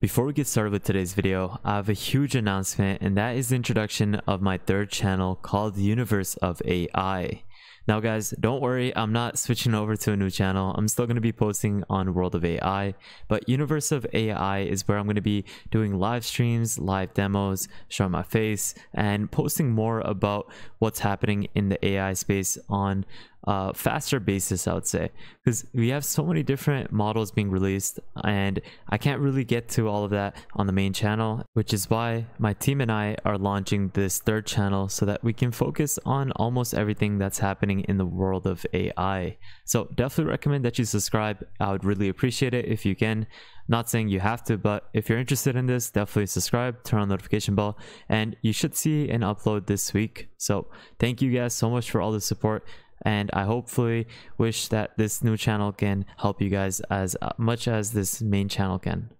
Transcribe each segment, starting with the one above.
Before we get started with today's video, I have a huge announcement and that is the introduction of my third channel called the Universe of AI. Now guys, don't worry, I'm not switching over to a new channel. I'm still going to be posting on World of AI, but Universe of AI is where I'm going to be doing live streams, live demos, showing my face, and posting more about what's happening in the AI space on uh, faster basis, I would say, because we have so many different models being released, and I can't really get to all of that on the main channel, which is why my team and I are launching this third channel so that we can focus on almost everything that's happening in the world of AI. So definitely recommend that you subscribe. I would really appreciate it if you can. Not saying you have to, but if you're interested in this, definitely subscribe, turn on notification bell, and you should see an upload this week. So thank you guys so much for all the support and I hopefully wish that this new channel can help you guys as uh, much as this main channel can.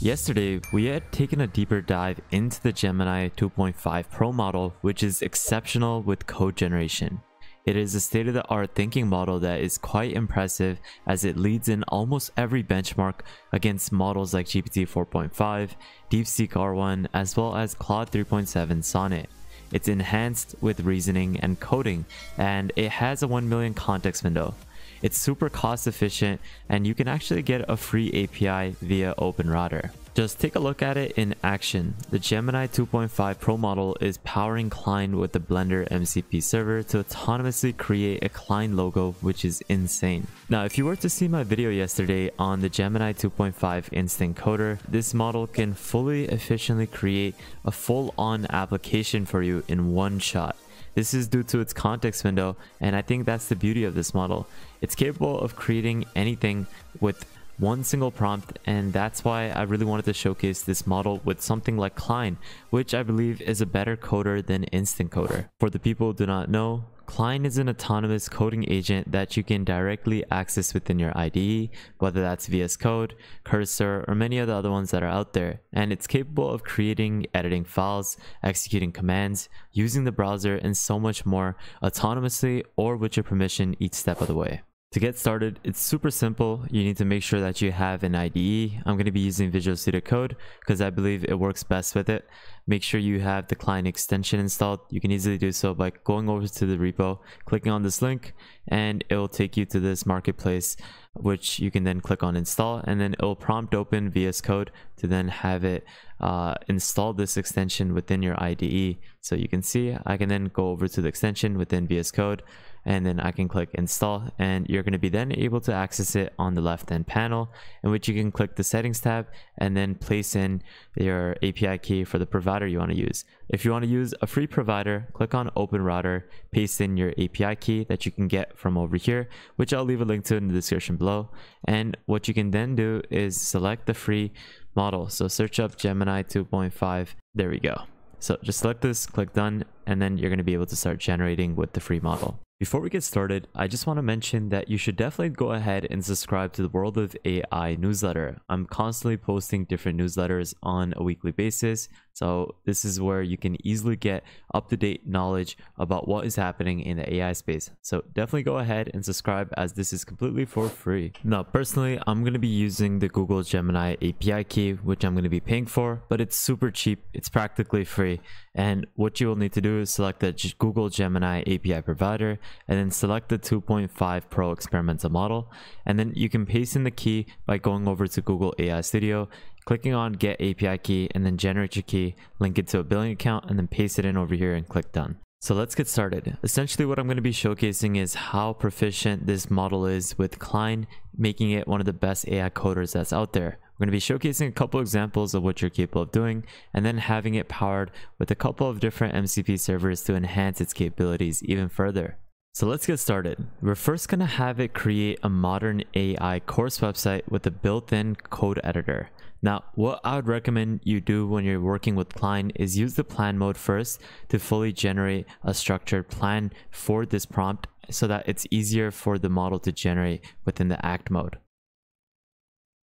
Yesterday, we had taken a deeper dive into the Gemini 2.5 Pro model, which is exceptional with code generation. It is a state-of-the-art thinking model that is quite impressive as it leads in almost every benchmark against models like GPT 4.5, DeepSeek R1, as well as Claude 3.7 Sonnet. It's enhanced with reasoning and coding, and it has a 1 million context window. It's super cost efficient, and you can actually get a free API via OpenRouter. Just take a look at it in action. The Gemini 2.5 Pro model is powering Cline with the Blender MCP server to autonomously create a Cline logo, which is insane. Now, if you were to see my video yesterday on the Gemini 2.5 Instant Coder, this model can fully efficiently create a full-on application for you in one shot. This is due to its context window, and I think that's the beauty of this model. It's capable of creating anything with one single prompt and that's why I really wanted to showcase this model with something like Cline, which I believe is a better coder than Instant Coder. For the people who do not know, Cline is an autonomous coding agent that you can directly access within your IDE, whether that's VS Code, Cursor, or many of the other ones that are out there. And it's capable of creating, editing files, executing commands, using the browser, and so much more autonomously or with your permission each step of the way. To get started, it's super simple. You need to make sure that you have an IDE. I'm going to be using Visual Studio Code because I believe it works best with it. Make sure you have the Cline extension installed. You can easily do so by going over to the repo, clicking on this link, and it will take you to this marketplace, which you can then click on install, and then it will prompt open VS Code to then have it uh, install this extension within your IDE. So you can see I can then go over to the extension within VS Code and then I can click install and you're going to be then able to access it on the left hand panel in which you can click the settings tab and then place in your API key for the provider you want to use. If you want to use a free provider, click on OpenRouter, paste in your API key that you can get from over here, which I'll leave a link to in the description below. And what you can then do is select the free model. So search up Gemini 2.5. There we go. So just select this, click done, and then you're going to be able to start generating with the free model. Before we get started, I just want to mention that you should definitely go ahead and subscribe to the World of AI newsletter. I'm constantly posting different newsletters on a weekly basis, so this is where you can easily get up-to-date knowledge about what is happening in the AI space. So definitely go ahead and subscribe as this is completely for free. Now, personally, I'm going to be using the Google Gemini API key, which I'm going to be paying for, but it's super cheap. It's practically free. And what you will need to do is select the Google Gemini API provider and then select the 2.5 Pro experimental model. And then you can paste in the key by going over to Google AI Studio clicking on get API key and then generate your key, link it to a billing account and then paste it in over here and click done. So let's get started. Essentially what I'm going to be showcasing is how proficient this model is with Cline, making it one of the best AI coders that's out there. We're going to be showcasing a couple examples of what you're capable of doing and then having it powered with a couple of different MCP servers to enhance its capabilities even further. So let's get started. We're first going to have it create a modern AI course website with a built-in code editor. Now, what I would recommend you do when you're working with Cline is use the plan mode first to fully generate a structured plan for this prompt so that it's easier for the model to generate within the act mode.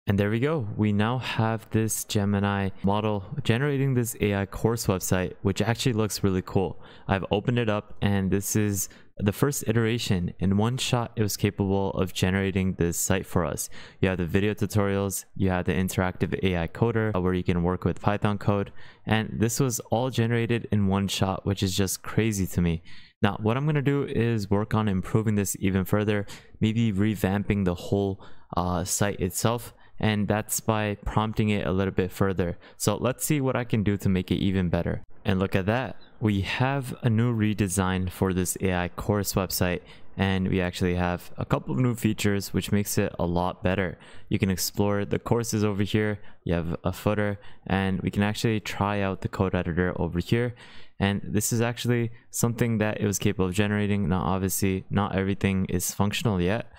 And there we go. We now have this Gemini model generating this AI course website, which actually looks really cool. I've opened it up and this is the first iteration, in one shot, it was capable of generating this site for us. You have the video tutorials, you have the interactive AI coder where you can work with Python code, and this was all generated in one shot, which is just crazy to me. Now, what I'm going to do is work on improving this even further, maybe revamping the whole uh, site itself and that's by prompting it a little bit further. So let's see what I can do to make it even better. And look at that. We have a new redesign for this AI course website and we actually have a couple of new features which makes it a lot better. You can explore the courses over here, you have a footer, and we can actually try out the code editor over here. And this is actually something that it was capable of generating. Now obviously not everything is functional yet,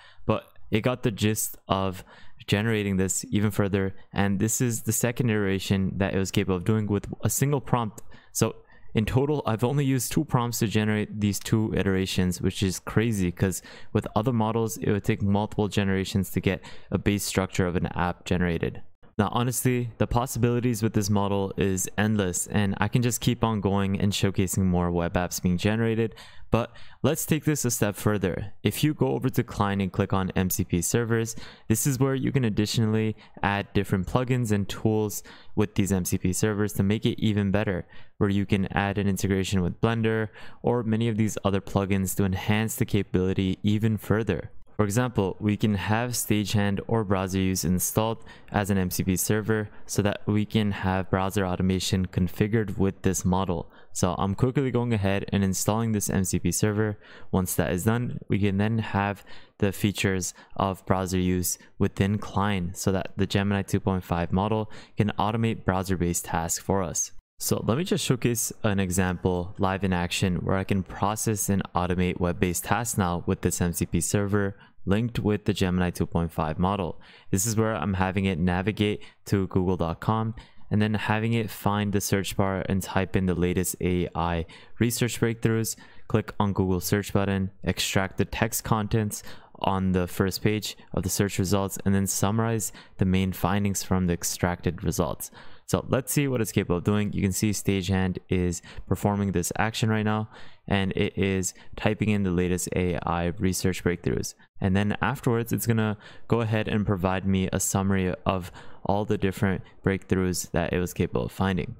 it got the gist of generating this even further and this is the second iteration that it was capable of doing with a single prompt. So in total i've only used two prompts to generate these two iterations which is crazy because with other models it would take multiple generations to get a base structure of an app generated now, honestly, the possibilities with this model is endless and I can just keep on going and showcasing more web apps being generated. But let's take this a step further. If you go over to Cline and click on MCP servers, this is where you can additionally add different plugins and tools with these MCP servers to make it even better, where you can add an integration with Blender or many of these other plugins to enhance the capability even further. For example, we can have Stagehand or browser use installed as an MCP server so that we can have browser automation configured with this model. So I'm quickly going ahead and installing this MCP server. Once that is done, we can then have the features of browser use within Cline so that the Gemini 2.5 model can automate browser-based tasks for us. So let me just showcase an example live in action where I can process and automate web-based tasks now with this MCP server linked with the Gemini 2.5 model. This is where I'm having it navigate to google.com and then having it find the search bar and type in the latest AI research breakthroughs, click on Google search button, extract the text contents on the first page of the search results, and then summarize the main findings from the extracted results. So let's see what it's capable of doing. You can see Stagehand is performing this action right now and it is typing in the latest AI research breakthroughs. And then afterwards, it's gonna go ahead and provide me a summary of all the different breakthroughs that it was capable of finding.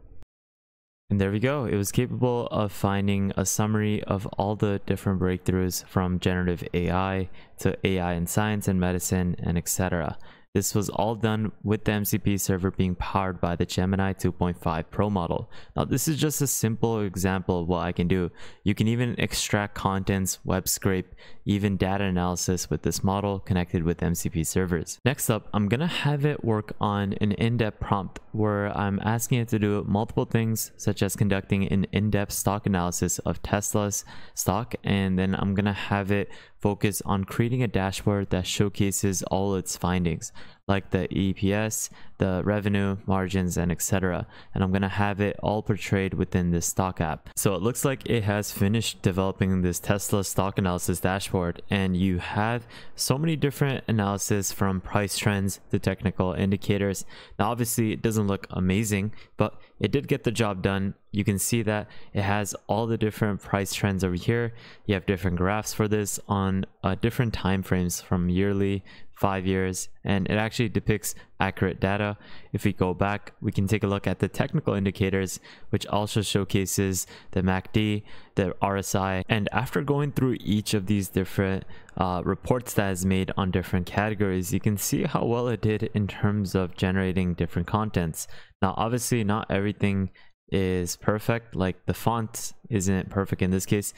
And there we go. It was capable of finding a summary of all the different breakthroughs from generative AI to AI in science and medicine and etc. This was all done with the MCP server being powered by the Gemini 2.5 Pro model. Now this is just a simple example of what I can do. You can even extract contents, web scrape, even data analysis with this model connected with MCP servers. Next up, I'm gonna have it work on an in-depth prompt where I'm asking it to do multiple things such as conducting an in-depth stock analysis of Tesla's stock and then I'm gonna have it focus on creating a dashboard that showcases all its findings like the EPS, the revenue, margins, and etc. And I'm gonna have it all portrayed within this stock app. So it looks like it has finished developing this Tesla stock analysis dashboard and you have so many different analysis from price trends to technical indicators. Now obviously it doesn't look amazing, but it did get the job done. You can see that it has all the different price trends over here. You have different graphs for this on uh, different time frames from yearly, five years, and it actually depicts accurate data. If we go back, we can take a look at the technical indicators, which also showcases the MACD, the RSI, and after going through each of these different uh, reports that is made on different categories, you can see how well it did in terms of generating different contents. Now, obviously, not everything is perfect, like the font isn't perfect in this case,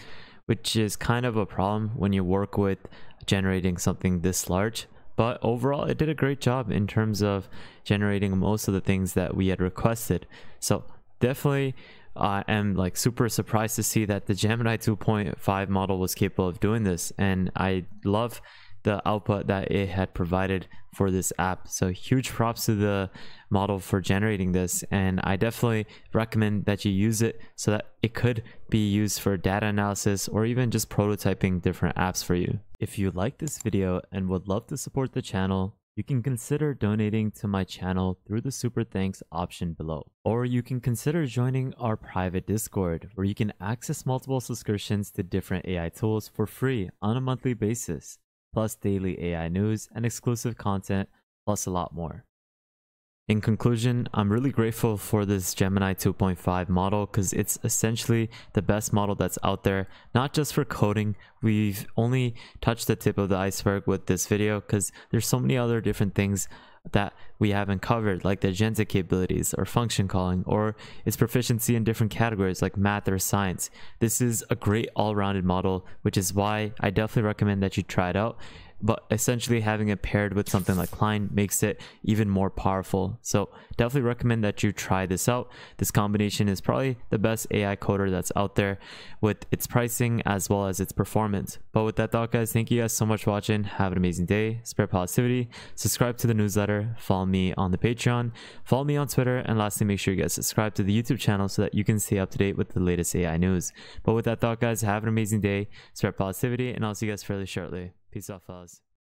which is kind of a problem when you work with generating something this large but overall it did a great job in terms of generating most of the things that we had requested. So definitely I am like super surprised to see that the Gemini 2.5 model was capable of doing this. And I love the output that it had provided for this app. So huge props to the model for generating this. And I definitely recommend that you use it so that it could be used for data analysis or even just prototyping different apps for you. If you like this video and would love to support the channel, you can consider donating to my channel through the super thanks option below. Or you can consider joining our private Discord where you can access multiple subscriptions to different AI tools for free on a monthly basis, plus daily AI news and exclusive content, plus a lot more. In conclusion, I'm really grateful for this Gemini 2.5 model because it's essentially the best model that's out there, not just for coding. We've only touched the tip of the iceberg with this video because there's so many other different things that we haven't covered, like the agentic capabilities or function calling, or its proficiency in different categories like math or science. This is a great all-rounded model, which is why I definitely recommend that you try it out but essentially having it paired with something like Cline makes it even more powerful. So definitely recommend that you try this out. This combination is probably the best AI coder that's out there with its pricing as well as its performance. But with that thought guys, thank you guys so much for watching. Have an amazing day. Spread positivity. Subscribe to the newsletter. Follow me on the Patreon. Follow me on Twitter. And lastly, make sure you guys subscribe to the YouTube channel so that you can stay up to date with the latest AI news. But with that thought guys, have an amazing day. Spread positivity and I'll see you guys fairly shortly. Peace out, fellas.